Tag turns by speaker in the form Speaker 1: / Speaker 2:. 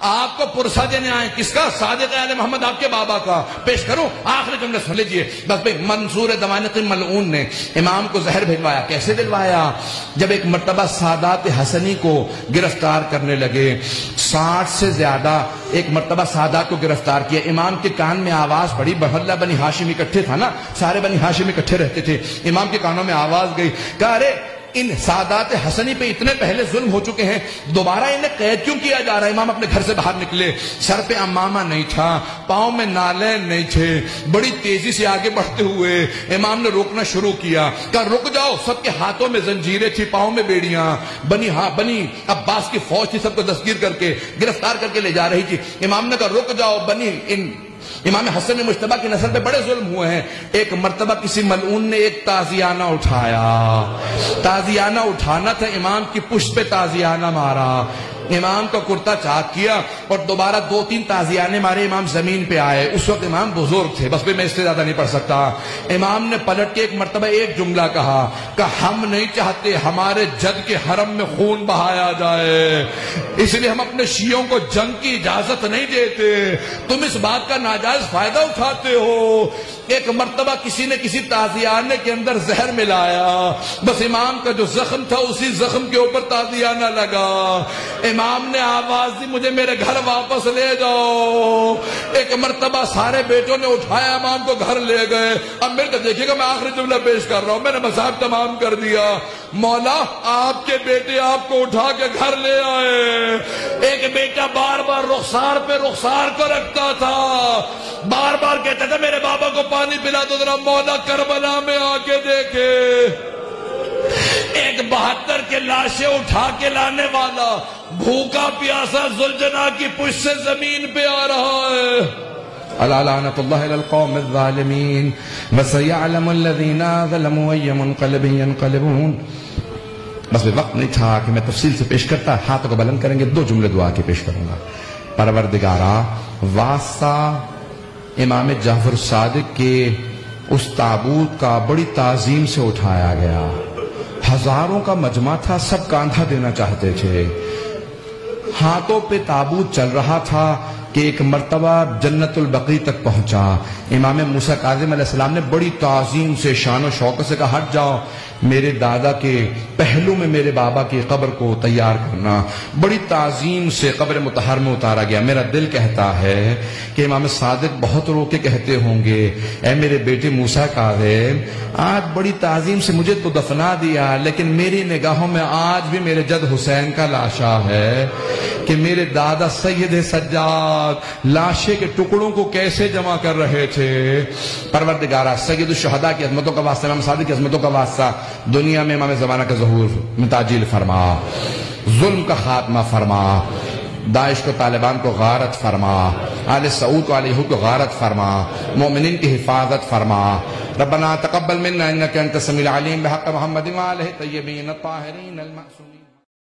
Speaker 1: آپ کو پرسہ دینے یعنی آئے کس کا؟ صادق آل محمد آپ کے بابا کا. پیش کروں؟ آخری جملے سن لیجیے. بس بھئی منصور دوانق ملعون نے امام کو زہر بھیجوایا کیسے دلوایا جب ایک مرتبہ سادات حسنی کو گرفتار کرنے لگے، ساٹھ سے زیادہ ایک مرتبہ سادات کو گرفتار کیا. امام کے کان میں آواز پڑی بحلہ بنی ہاشم اکٹھے تھا نا؟ سارے بنی ہاشم اکٹھے رہتے تھے. امام کے کانوں میں آواز گئی. کہا ارے ان سادات حسنی پہ اتنے پہلے ظلم ہو چکے ہیں، دوبارہ انہیں قید کیوں کیا جا رہا ہے؟ امام اپنے گھر سے باہر نکلے، سر پہ امامہ نہیں تھا، پاؤں میں نالے نہیں تھے، بڑی تیزی سے آگے بڑھتے ہوئے امام نے روکنا شروع کیا۔ کہا، رک جاؤ، سب کے ہاتھوں میں زنجیریں تھی پاؤں میں بیڑیاں۔ بنی ہاں بنی، عباس کی فوج تھی، سب کو دستگیر کر کے، گرفتار کر کے لے جا رہی تھی۔ امام نے کہا، رک جاؤ، بنی، ان امام حسن مشتبہ کی نسل پہ بڑے ظلم ہوئے ہیں۔ ایک مرتبہ کسی ملعون نے ایک تازیانہ اٹھایا۔ تازیانہ اٹھانا تھا، امام کی پشت پہ تازیانہ مارا۔ امام کا کرتا چاک کیا اور دوبارہ دو تین تازیانے مارے امام زمین پہ آئے۔ اس وقت امام بزرگ تھے، بس پہ میں اس سے زیادہ نہیں پڑھ سکتا۔ امام نے پلٹ کے ایک مرتبہ ایک جملہ کہا کہ ہم نہیں چاہتے ہمارے جد کے حرم میں خون بہایا جائے۔ اس لیے ہم اپنے شیعوں کو جنگ کی اجازت نہیں دیتے۔ تم اس بات کا ناجائز فائدہ اٹھاتے ہو۔ ایک مرتبہ کسی نے کسی تازیانے کے اندر زہر ملایا۔ بس امام کا جو زخم تھا، اسی زخم کے اوپر تازیانہ لگا۔ امام نے آواز دی، مجھے میرے گھر واپس لے جاؤ۔ ایک مرتبہ سارے بیٹوں نے اٹھایا، امام کو گھر لے گئے۔ اب میرے کو دیکھیے گا، میں آخری جملہ پیش کر رہا ہوں۔ میں نے مذہب تمام کر دیا۔ مولا، آپ کے بیٹے آپ کو اٹھا کے گھر لے آئے۔ ایک بیٹا بار بار رخسار پہ رخسار کو رکھتا تھا۔ بار بار کہتا تھا، میرے بابا کو پانی پلا دو ذرا مولا کربلا میں آ کے دیکھے۔ بہتر کے لاشیں اٹھا کے لانے والا بھوکا پیاسا زلجنا کی پشت سے زمین پہ آ رہا ہے۔
Speaker 2: الا لعنت الله الى القوم الظالمين وسيعلم الذين ظلموا اي منقلب ينقلبون
Speaker 1: بس بھی وقت نہیں تھا کہ میں تفصیل سے پیش کرتا، ہاتھوں کو بلند کریں گے، دو جملے دعا کے پیش کروں گا۔ پروردگارا، واسطہ امام جعفر صادق کے اس تابوت کا بڑی تعظیم سے اٹھایا گیا۔ ہزاروں کا مجمع تھا، سب کاندھا دینا چاہتے تھے۔ ہاتھوں پہ تابوت چل رہا تھا۔ کہ ایک مرتبہ جنت البقی تک پہنچا۔ امام موسیٰ قاظم علیہ السلام نے بڑی تعظیم سے شان و شوق سے کہا، ہٹ جاؤ، میرے دادا کے پہلو میں میرے بابا کی قبر کو تیار کرنا۔ بڑی تعظیم سے قبر متحر میں اتارا گیا۔ میرا دل کہتا ہے کہ امام صادق بہت رو کے کہتے ہوں گے، اے میرے بیٹے موسیٰ قاظم، آج بڑی تعظیم سے مجھے تو دفنا دیا، لیکن میری نگاہوں میں آج بھی میرے جد حسین کا لاشا ہے کہ میرے دادا سید سجاد بعد لاشے کے ٹکڑوں کو کیسے جمع کر رہے تھے؟ پروردگارہ، سید الشہداء کی عظمتوں کا واسطہ، امام صادق کی عظمتوں کا واسطہ، دنیا میں امام زمانہ کا ظہور متاجل فرما، ظلم کا خاتمہ فرما، داعش کو طالبان کو غارت فرما، آل سعود کو علیہ کو غارت فرما، مومنین کی حفاظت فرما، ربنا تقبل منا انك انت السميع العليم بحق محمد وآله الطيبين الطاهرين المعصومين